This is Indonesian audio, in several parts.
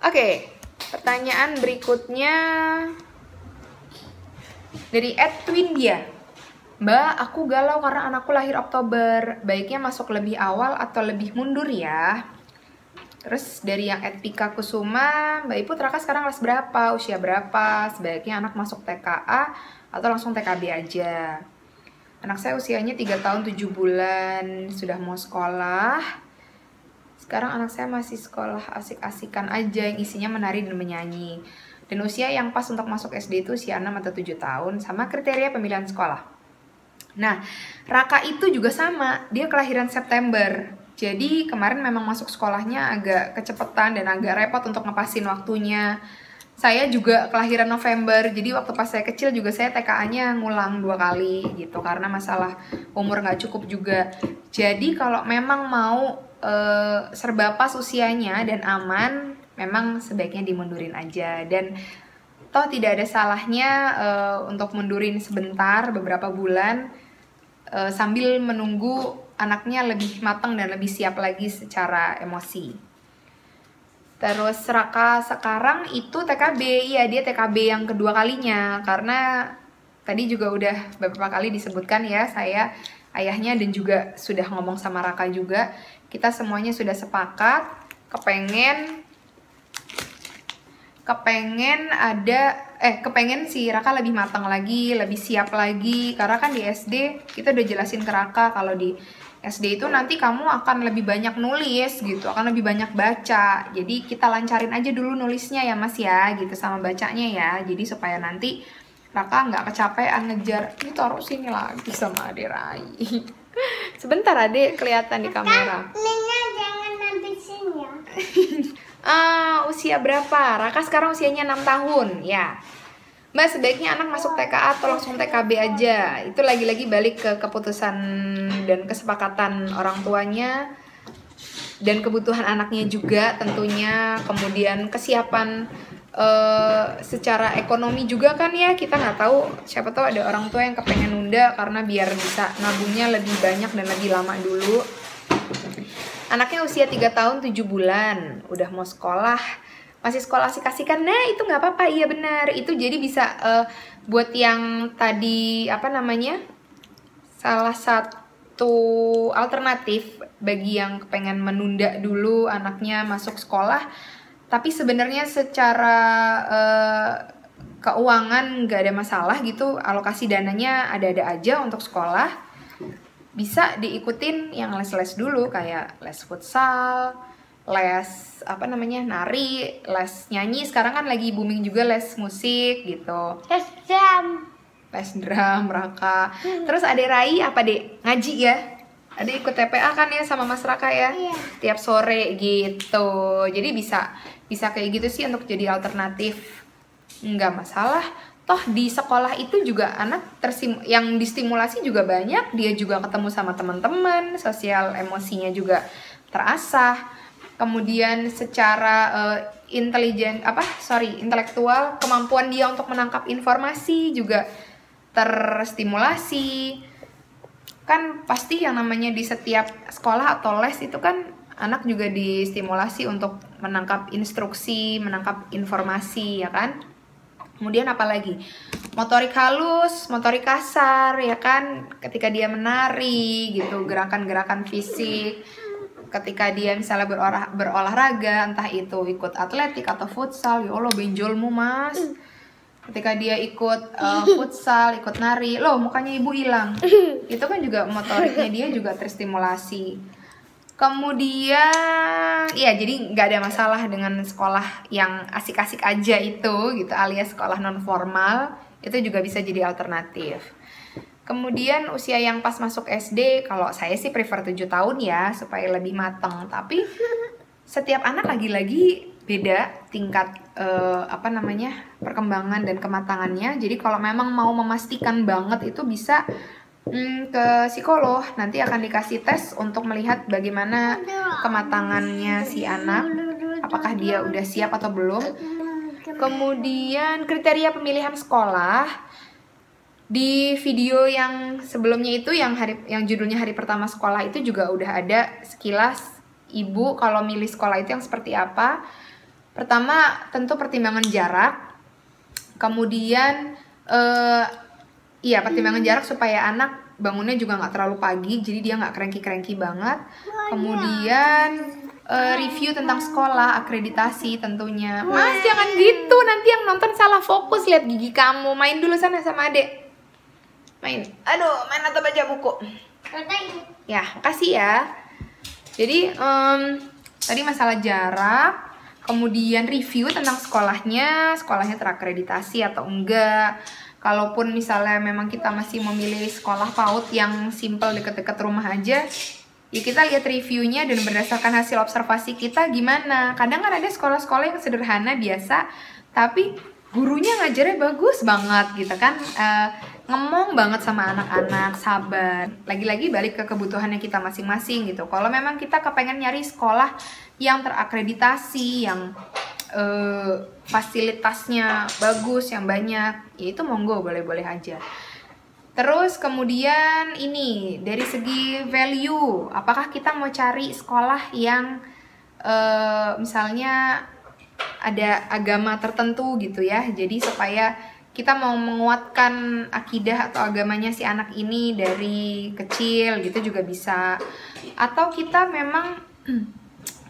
Oke, pertanyaan berikutnya dari Ed Twindia. Mbak, aku galau karena anakku lahir Oktober. Baiknya masuk lebih awal atau lebih mundur ya? Terus dari yang Ed Pika Kusuma, Mbak Ibu Raka sekarang kelas berapa? Usia berapa? Sebaiknya anak masuk TKA atau langsung TKB aja? Anak saya usianya 3 tahun 7 bulan, sudah mau sekolah sekarang anak saya masih sekolah asik-asikan aja yang isinya menari dan menyanyi. Dan usia yang pas untuk masuk SD itu usia 6 atau 7 tahun sama kriteria pemilihan sekolah. Nah, Raka itu juga sama, dia kelahiran September. Jadi kemarin memang masuk sekolahnya agak kecepetan dan agak repot untuk ngepasin waktunya. Saya juga kelahiran November, jadi waktu pas saya kecil juga saya TKA-nya ngulang dua kali gitu karena masalah umur nggak cukup juga. Jadi kalau memang mau uh, serba pas usianya dan aman, memang sebaiknya dimundurin aja. Dan toh tidak ada salahnya uh, untuk mundurin sebentar beberapa bulan uh, sambil menunggu anaknya lebih matang dan lebih siap lagi secara emosi. Terus Raka sekarang itu TKB, ya dia TKB yang kedua kalinya. Karena tadi juga udah beberapa kali disebutkan ya saya ayahnya dan juga sudah ngomong sama Raka juga kita semuanya sudah sepakat kepengen kepengen ada eh kepengen si Raka lebih matang lagi, lebih siap lagi karena kan di SD kita udah jelasin ke Raka kalau di SD itu nanti kamu akan lebih banyak nulis gitu, akan lebih banyak baca. Jadi kita lancarin aja dulu nulisnya ya Mas ya, gitu sama bacanya ya. Jadi supaya nanti Raka nggak kecapean ngejar. Ini taruh sini lagi sama Ade Rai. Sebentar adek kelihatan di kamera. jangan habisin ya. uh, usia berapa? Raka sekarang usianya 6 tahun, ya. Mbak sebaiknya anak masuk TKA atau langsung TKB aja. Itu lagi-lagi balik ke keputusan dan kesepakatan orang tuanya dan kebutuhan anaknya juga tentunya. Kemudian kesiapan uh, secara ekonomi juga kan ya kita nggak tahu siapa tahu ada orang tua yang kepengen nunda karena biar bisa nabungnya lebih banyak dan lebih lama dulu. Anaknya usia 3 tahun 7 bulan udah mau sekolah masih sekolah sih kasihkan nah itu nggak apa-apa iya benar. Itu jadi bisa uh, buat yang tadi apa namanya salah satu alternatif bagi yang kepengen menunda dulu anaknya masuk sekolah tapi sebenarnya secara uh, keuangan nggak ada masalah gitu. Alokasi dananya ada-ada aja untuk sekolah. Bisa diikutin yang les-les dulu kayak les futsal les apa namanya nari les nyanyi. Sekarang kan lagi booming juga les musik gitu. Les drum. Les drum raka. Terus ada Rai apa deh ngaji ya ada ikut TPA kan ya sama Mas Raka ya? Iya. tiap sore gitu. Jadi bisa bisa kayak gitu sih untuk jadi alternatif. Nggak masalah. Toh di sekolah itu juga anak tersim yang distimulasi juga banyak. Dia juga ketemu sama teman-teman sosial emosinya juga terasah. Kemudian secara uh, intelijen apa sorry intelektual kemampuan dia untuk menangkap informasi juga terstimulasi kan pasti yang namanya di setiap sekolah atau les itu kan anak juga distimulasi untuk menangkap instruksi, menangkap informasi, ya kan? Kemudian apalagi motorik halus, motorik kasar, ya kan? Ketika dia menari, gitu, gerakan-gerakan fisik. Ketika dia misalnya berolah, berolahraga, entah itu ikut atletik atau futsal, ya Allah benjolmu mas. Ketika dia ikut uh, futsal, ikut nari, loh mukanya ibu hilang. Itu kan juga motoriknya dia juga terstimulasi Kemudian, ya jadi nggak ada masalah dengan sekolah yang asik-asik aja itu gitu alias sekolah non formal itu juga bisa jadi alternatif. Kemudian usia yang pas masuk SD, kalau saya sih prefer 7 tahun ya supaya lebih matang. Tapi setiap anak lagi-lagi beda tingkat uh, apa namanya perkembangan dan kematangannya. Jadi kalau memang mau memastikan banget itu bisa hmm, ke psikolog. Nanti akan dikasih tes untuk melihat bagaimana kematangannya si anak. Apakah dia udah siap atau belum. Kemudian kriteria pemilihan sekolah. Di video yang sebelumnya itu yang hari yang judulnya hari pertama sekolah itu juga udah ada sekilas ibu kalau milih sekolah itu yang seperti apa pertama tentu pertimbangan jarak. Kemudian eh iya pertimbangan jarak supaya anak bangunnya juga nggak terlalu pagi jadi dia nggak cranky-cranky banget. Kemudian eh, review tentang sekolah akreditasi tentunya. Mas jangan gitu. Nanti yang nonton salah fokus lihat gigi kamu. Main dulu sana sama adek main. Aduh main atau baca buku? Ya makasih ya. Jadi em, tadi masalah jarak kemudian review tentang sekolahnya sekolahnya terakreditasi atau enggak. Kalaupun misalnya memang kita masih memilih sekolah PAUD yang simple deket-deket rumah aja ya kita lihat reviewnya dan berdasarkan hasil observasi kita gimana. Kadang kan ada sekolah-sekolah yang sederhana biasa tapi gurunya ngajarnya bagus banget gitu kan. Eh, ngomong banget sama anak-anak sabar. Lagi-lagi balik ke kebutuhannya kita masing-masing gitu. Kalau memang kita kepengen nyari sekolah yang terakreditasi yang eh, fasilitasnya bagus yang banyak ya itu monggo boleh-boleh aja Terus kemudian ini dari segi value, apakah kita mau cari sekolah yang eh, misalnya ada agama tertentu gitu ya. Jadi supaya kita mau menguatkan akidah atau agamanya si anak ini dari kecil gitu juga bisa. Atau kita memang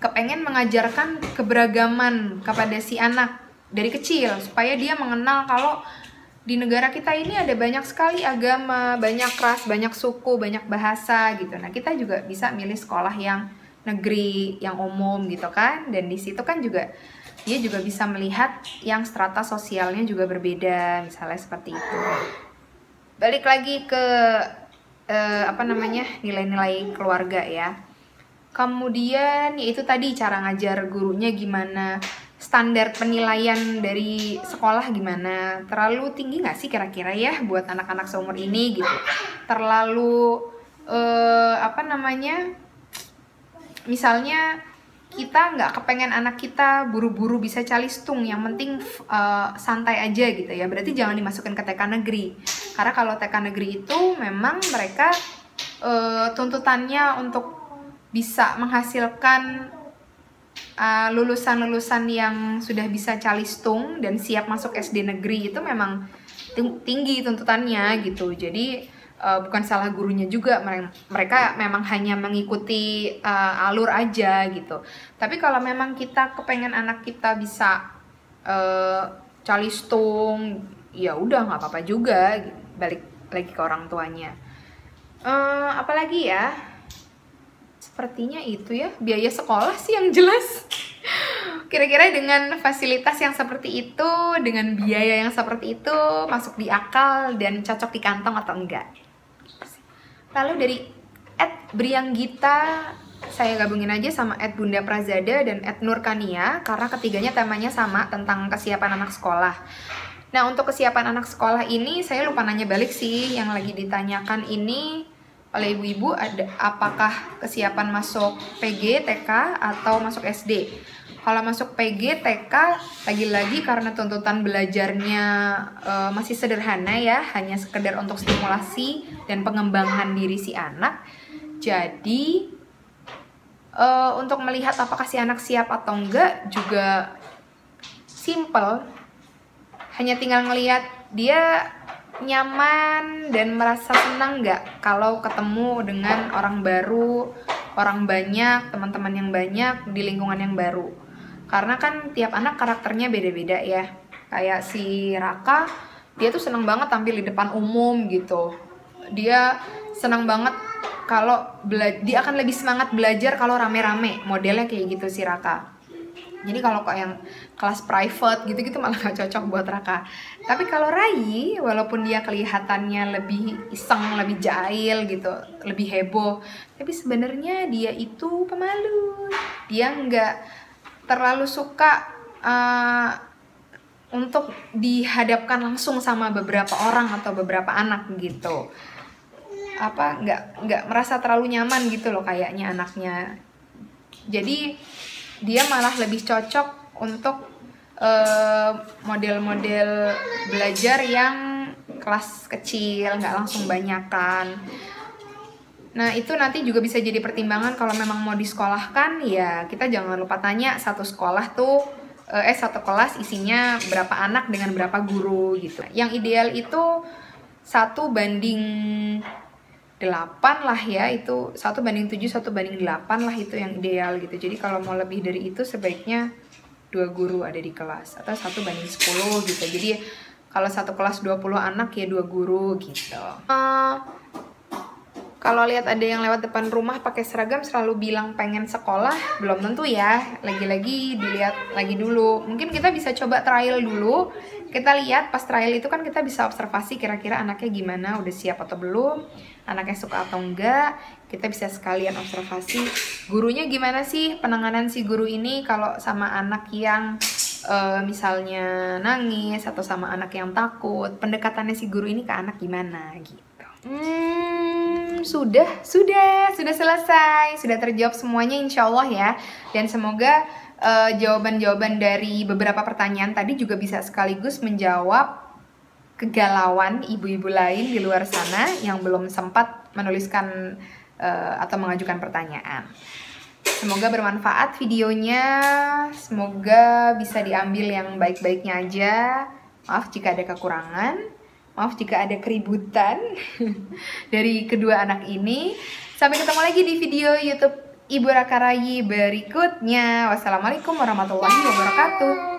kepengen mengajarkan keberagaman kepada si anak dari kecil supaya dia mengenal kalau di negara kita ini ada banyak sekali agama, banyak ras, banyak suku, banyak bahasa gitu. Nah, kita juga bisa milih sekolah yang negeri, yang umum gitu kan. Dan di situ kan juga dia juga bisa melihat yang strata sosialnya juga berbeda, misalnya seperti itu. Balik lagi ke eh, apa namanya? nilai-nilai keluarga ya. Kemudian yaitu tadi cara ngajar gurunya gimana, standar penilaian dari sekolah gimana, terlalu tinggi nggak sih kira-kira ya buat anak-anak seumur ini gitu, terlalu eh, apa namanya, misalnya kita nggak kepengen anak kita buru-buru bisa calistung, yang penting eh, santai aja gitu ya, berarti jangan dimasukin ke TK negeri, karena kalau TK negeri itu memang mereka eh, tuntutannya untuk bisa menghasilkan uh, lulusan-lulusan yang sudah bisa calistung dan siap masuk SD negeri itu memang ting- tinggi tuntutannya gitu. Jadi uh, bukan salah gurunya juga mere- mereka memang hanya mengikuti uh, alur aja gitu. Tapi kalau memang kita kepengen anak kita bisa uh, calistung, ya udah nggak apa-apa juga. Balik lagi ke orang tuanya. Uh, apalagi ya? Sepertinya itu ya, biaya sekolah sih yang jelas. Kira-kira dengan fasilitas yang seperti itu, dengan biaya yang seperti itu, masuk di akal dan cocok di kantong atau enggak? Lalu dari Ed Brianggita, saya gabungin aja sama Ed Bunda Prazada dan Ed Nurkania, karena ketiganya temanya sama tentang kesiapan anak sekolah. Nah, untuk kesiapan anak sekolah ini, saya lupa nanya balik sih, yang lagi ditanyakan ini oleh ibu-ibu ada apakah kesiapan masuk PG, TK atau masuk SD. Kalau masuk PG, TK lagi-lagi karena tuntutan belajarnya eh, masih sederhana ya, hanya sekedar untuk stimulasi dan pengembangan diri si anak. Jadi eh, untuk melihat apakah si anak siap atau enggak juga simple. Hanya tinggal ngelihat dia nyaman dan merasa senang nggak kalau ketemu dengan orang baru, orang banyak, teman-teman yang banyak di lingkungan yang baru. Karena kan tiap anak karakternya beda-beda ya. Kayak si Raka, dia tuh senang banget tampil di depan umum gitu. Dia senang banget kalau dia akan lebih semangat belajar kalau rame-rame. Modelnya kayak gitu si Raka. Jadi kalau kok yang kelas private gitu-gitu malah gak cocok buat Raka. Tapi kalau Rai, walaupun dia kelihatannya lebih iseng, lebih jahil gitu, lebih heboh, tapi sebenarnya dia itu pemalu. Dia nggak terlalu suka uh, untuk dihadapkan langsung sama beberapa orang atau beberapa anak gitu. Apa nggak nggak merasa terlalu nyaman gitu loh kayaknya anaknya. Jadi dia malah lebih cocok untuk eh, model-model belajar yang kelas kecil nggak langsung banyakan nah itu nanti juga bisa jadi pertimbangan kalau memang mau disekolahkan ya kita jangan lupa tanya satu sekolah tuh eh satu kelas isinya berapa anak dengan berapa guru gitu. Yang ideal itu satu banding 8 lah ya itu satu banding 7 satu banding 8 lah itu yang ideal gitu. Jadi kalau mau lebih dari itu sebaiknya dua guru ada di kelas atau satu banding 10 gitu. Jadi kalau satu kelas 20 anak ya dua guru gitu. Uh, kalau lihat ada yang lewat depan rumah pakai seragam selalu bilang pengen sekolah, belum tentu ya. Lagi-lagi dilihat lagi dulu. Mungkin kita bisa coba trial dulu. Kita lihat pas trial itu kan kita bisa observasi kira-kira anaknya gimana, udah siap atau belum, anaknya suka atau enggak. Kita bisa sekalian observasi gurunya gimana sih penanganan si guru ini kalau sama anak yang uh, misalnya nangis atau sama anak yang takut, pendekatannya si guru ini ke anak gimana gitu. Hmm, sudah, sudah, sudah selesai, sudah terjawab semuanya insya Allah ya. Dan semoga uh, jawaban-jawaban dari beberapa pertanyaan tadi juga bisa sekaligus menjawab kegalauan ibu-ibu lain di luar sana yang belum sempat menuliskan uh, atau mengajukan pertanyaan. Semoga bermanfaat videonya, semoga bisa diambil yang baik-baiknya aja. Maaf jika ada kekurangan. Maaf jika ada keributan dari kedua anak ini. Sampai ketemu lagi di video YouTube Ibu Raka Rayi berikutnya. Wassalamualaikum warahmatullahi wabarakatuh.